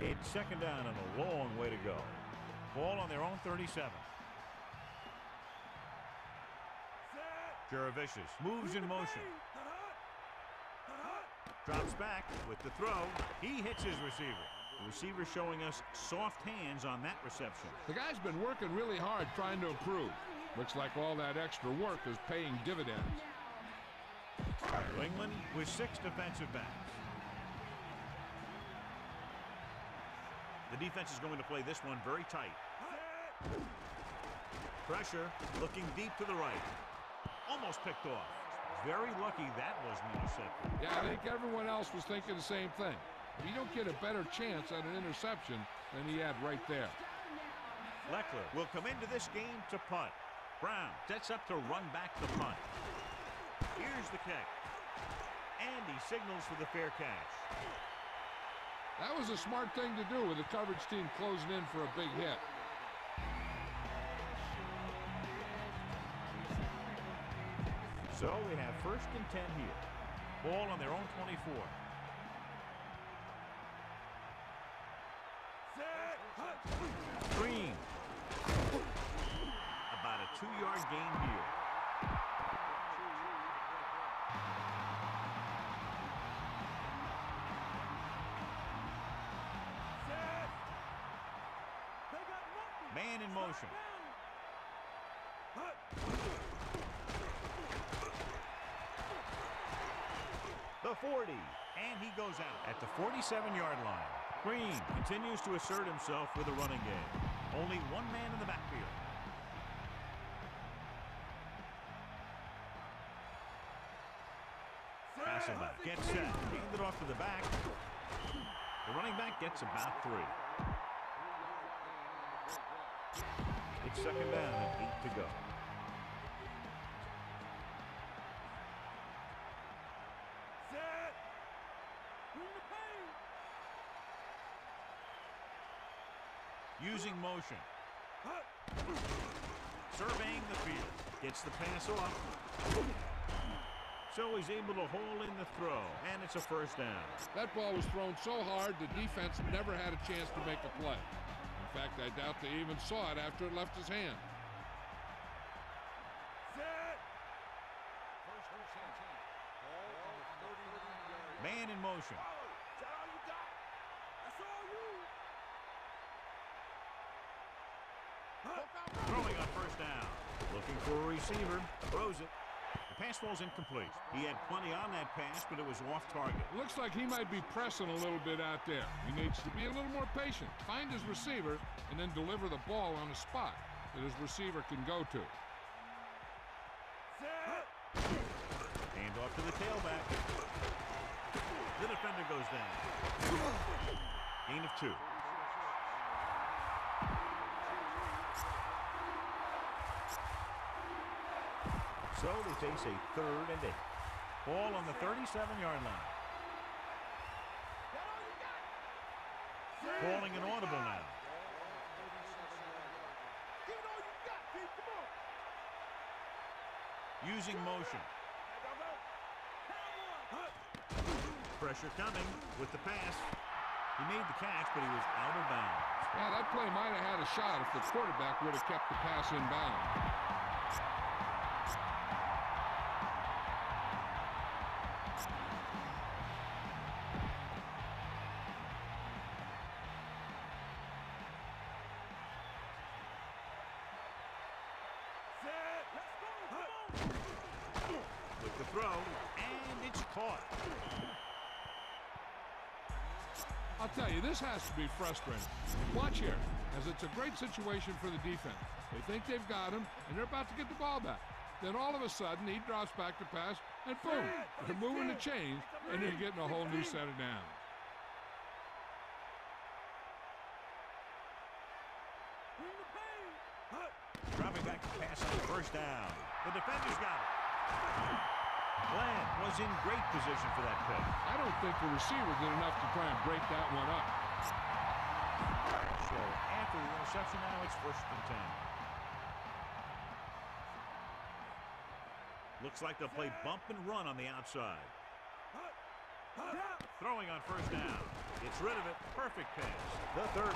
It's second down and a long way to go. Ball on their own 37. Jaravicious moves in motion. Drops back with the throw. He hits his receiver. The receiver showing us soft hands on that reception. The guy's been working really hard trying to improve. Looks like all that extra work is paying dividends. New England with six defensive backs. The defense is going to play this one very tight. Pressure, looking deep to the right. Almost picked off. Very lucky that wasn't intercepted. Yeah, I think everyone else was thinking the same thing. You don't get a better chance at an interception than he had right there. Lechler will come into this game to punt. Brown sets up to run back the punt. Here's the kick. And he signals for the fair catch. That was a smart thing to do with the coverage team closing in for a big hit. So we have first and 10 here. Ball on their own 24. Green. About a two-yard gain Man in motion. The 40. And he goes out at the 47-yard line. Green continues to assert himself with a running game. Only one man in the backfield. Hasselbeck gets set. Hand it off to the back. The running back gets about three. It's second down and eight to go. Using motion. Surveying the field. Gets the pass off. So he's able to hold in the throw, and it's a first down. That ball was thrown so hard the defense never had a chance to make a play. In fact, I doubt they even saw it after it left his hand. Man in motion. Throwing on first down. Looking for a receiver. Throws it. The pass falls incomplete. He had plenty on that pass, but it was off target. Looks like he might be pressing a little bit out there. He needs to be a little more patient, find his receiver, and then deliver the ball on a spot that his receiver can go to. Hand off to the tailback. The defender goes down. Gain of two. So they face a third and eight. Ball on the 37-yard line. Calling an audible now. Using motion. Pressure coming with the pass. He made the catch, but he was out of bounds. Yeah, that play might have had a shot if the quarterback would have kept the pass in bounds. The throw, and it's caught. I'll tell you, this has to be frustrating. Watch here, as it's a great situation for the defense. They think they've got him, and they're about to get the ball back. Then all of a sudden, he drops back to pass, and boom, they're moving the chains, and they're getting a whole new set of downs. Dropping back to pass on first down. The defender's got it. Glenn was in great position for that pick. I don't think the receiver did enough to try and break that one up. So after the interception now, it's first and ten. Looks like they'll play bump and run on the outside. Throwing on first down. Gets rid of it. Perfect pass. The 30.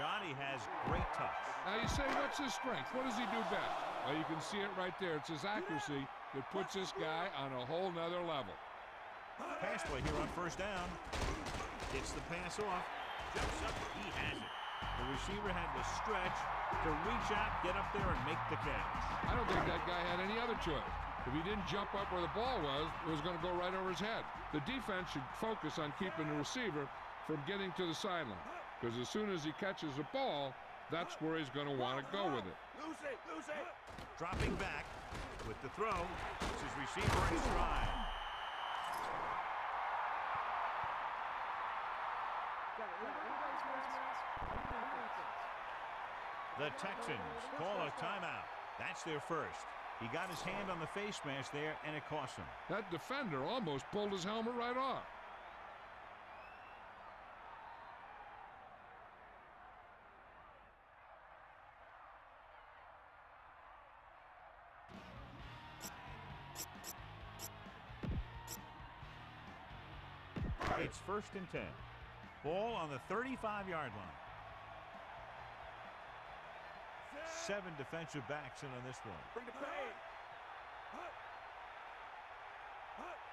Johnny has great touch. Now you say, what's his strength? What does he do best? Well, you can see it right there. It's his accuracy that puts this guy on a whole nother level. Pass play here on first down. Gets the pass off. Jumps up. He has it. The receiver had to stretch to reach out, get up there, and make the catch. I don't think that guy had any other choice. If he didn't jump up where the ball was, it was going to go right over his head. The defense should focus on keeping the receiver from getting to the sideline. Because as soon as he catches the ball, that's where he's going to want to go with it. Lose it, lose it. Dropping back with the throw. It's his receiver in stride. The Texans call a timeout. That's their first. He got his hand on the face mask there, and it cost him. That defender almost pulled his helmet right off. It's first and 10. Ball on the 35-yard line. Seven defensive backs in on this one. Bring the pain.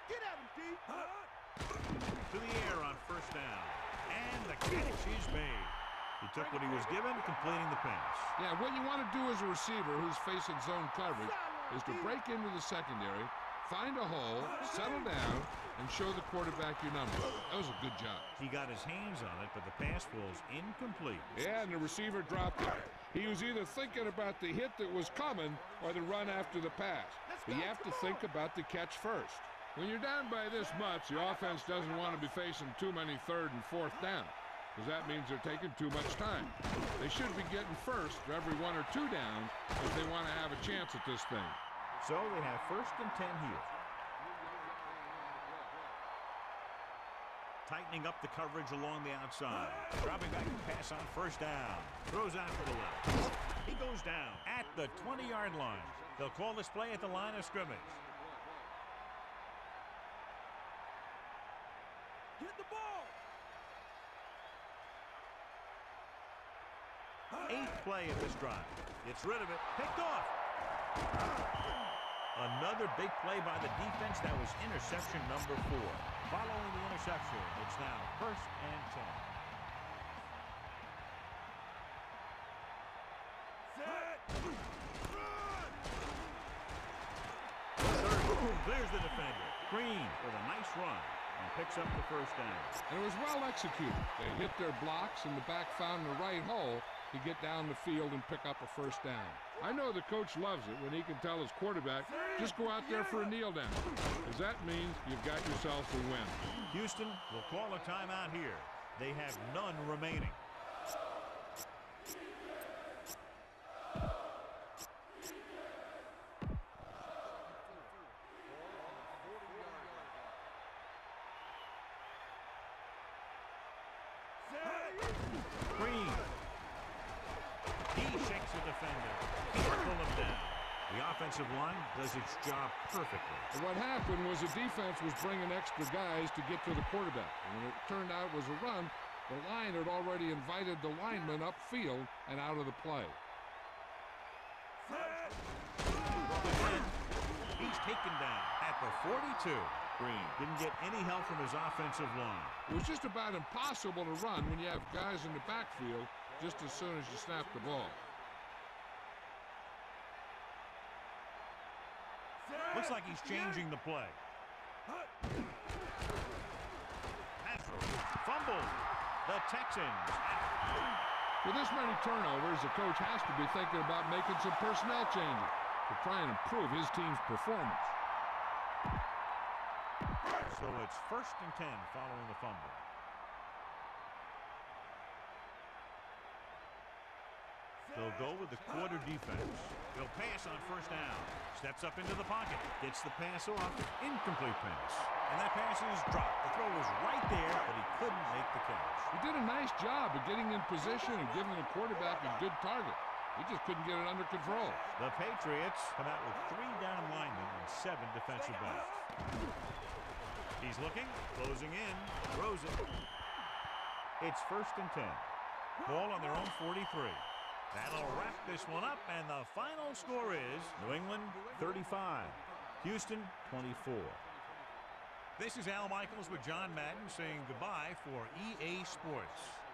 Get at him, D. To the air on first down. And the catch is made. He took what he was given, completing the pass. Yeah, what you want to do as a receiver who's facing zone coverage is to break into the secondary, find a hole, settle down, and show the quarterback your number. That was a good job. He got his hands on it, but the pass was incomplete. Yeah, and the receiver dropped it. He was either thinking about the hit that was coming or the run after the pass. But you have to think about the catch first. When you're down by this much, the offense doesn't want to be facing too many third and fourth down because that means they're taking too much time. They should be getting first for every one or two downs if they want to have a chance at this thing. So they have first and 10 here. Tightening up the coverage along the outside. Dropping back to pass on first down. Throws out to the left. He goes down at the 20-yard line. They'll call this play at the line of scrimmage. Get the ball. Eighth play of this drive. Gets rid of it. Picked off. Another big play by the defense. That was interception number four. Following the interception, it's now first and 10. Set. Run. Third, clears the defender. Green with a nice run and picks up the first down. And it was well executed. They hit their blocks and the back found the right hole to get down the field and pick up a first down. I know the coach loves it when he can tell his quarterback, just go out there for a kneel down. Because that means you've got yourself a win. Houston will call a timeout here. They have none remaining. Set. Green. He shakes the defender. Can't pull him down. The offensive line does its job perfectly. What happened was the defense was bringing extra guys to get to the quarterback. And when it turned out it was a run, the line had already invited the lineman upfield and out of the play. Again, he's taken down at the 42. Green didn't get any help from his offensive line. It was just about impossible to run when you have guys in the backfield just as soon as you snap the ball. Looks like he's changing the play. Fumble. The Texans. With this many turnovers, the coach has to be thinking about making some personnel changes to try and improve his team's performance. So it's first and 10 following the fumble. They'll go with the quarter defense. They'll pass on first down. Steps up into the pocket. Gets the pass off. Incomplete pass. And that pass is dropped. The throw was right there, but he couldn't make the catch. He did a nice job of getting in position and giving the quarterback a good target. He just couldn't get it under control. The Patriots come out with three down linemen and seven defensive backs. He's looking, closing in, throws it. It's first and 10. Ball on their own 43. That'll wrap this one up, and the final score is New England 35, Houston 24. This is Al Michaels with John Madden saying goodbye for EA Sports.